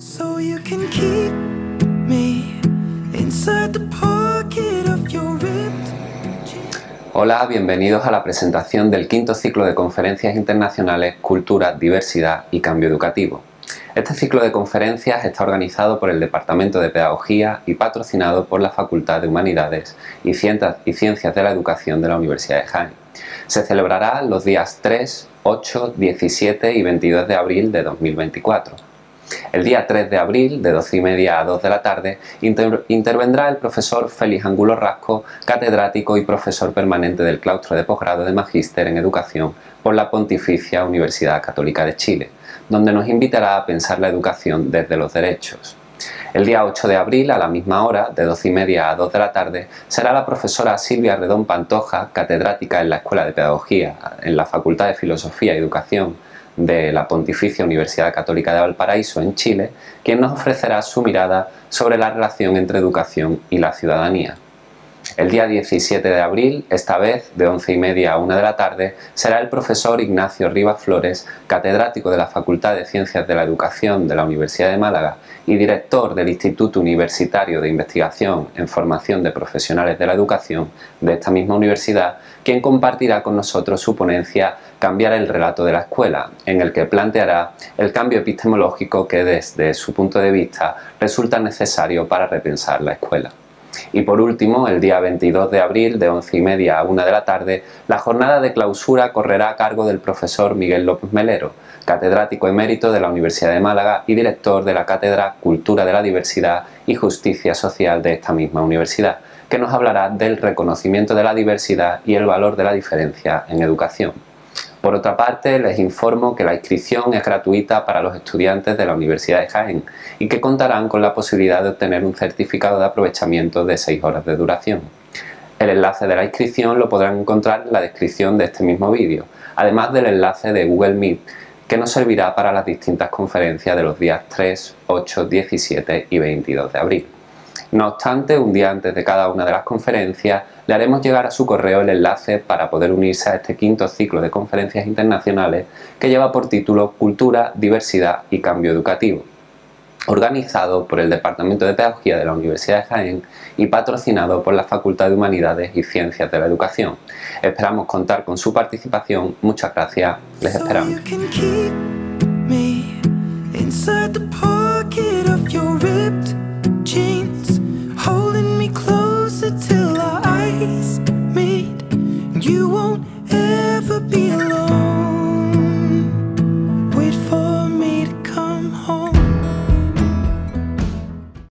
So you can keep me inside the pocket of your. Hola, bienvenidos a la presentación del quinto ciclo de conferencias internacionales Cultura, Diversidad y Cambio Educativo. Este ciclo de conferencias está organizado por el Departamento de Pedagogía y patrocinado por la Facultad de Humanidades y Ciencias de la Educación de la Universidad de Jaén. Se celebrará los días 3, 8, 17 y 22 de abril de 2024. El día 3 de abril, de 12 y media a 2 de la tarde, inter- intervendrá el profesor Félix Angulo Rasco, catedrático y profesor permanente del claustro de posgrado de Magíster en Educación por la Pontificia Universidad Católica de Chile, donde nos invitará a pensar la educación desde los derechos. El día 8 de abril, a la misma hora, de 12 y media a 2 de la tarde, será la profesora Silvia Redón Pantoja, catedrática en la Escuela de Pedagogía, en la Facultad de Filosofía y Educación de la Pontificia Universidad Católica de Valparaíso, en Chile, quien nos ofrecerá su mirada sobre la relación entre educación y la ciudadanía. El día 17 de abril, esta vez de 11 y media a 1 de la tarde, será el profesor Ignacio Rivas Flores, catedrático de la Facultad de Ciencias de la Educación de la Universidad de Málaga y director del Instituto Universitario de Investigación en Formación de Profesionales de la Educación de esta misma universidad, quien compartirá con nosotros su ponencia Cambiar el relato de la escuela, en el que planteará el cambio epistemológico que desde su punto de vista resulta necesario para repensar la escuela. Y por último, el día 22 de abril, de 11 y media a 1 de la tarde, la jornada de clausura correrá a cargo del profesor Miguel López Melero, catedrático emérito de la Universidad de Málaga y director de la Cátedra Cultura de la Diversidad y Justicia Social de esta misma universidad, que nos hablará del reconocimiento de la diversidad y el valor de la diferencia en educación. Por otra parte, les informo que la inscripción es gratuita para los estudiantes de la Universidad de Jaén y que contarán con la posibilidad de obtener un certificado de aprovechamiento de 6 horas de duración. El enlace de la inscripción lo podrán encontrar en la descripción de este mismo vídeo, además del enlace de Google Meet que nos servirá para las distintas conferencias de los días 3, 8, 17 y 22 de abril. No obstante, un día antes de cada una de las conferencias, le haremos llegar a su correo el enlace para poder unirse a este quinto ciclo de conferencias internacionales que lleva por título Cultura, Diversidad y Cambio Educativo, organizado por el Departamento de Pedagogía de la Universidad de Jaén y patrocinado por la Facultad de Humanidades y Ciencias de la Educación. Esperamos contar con su participación. Muchas gracias. Les esperamos. Be.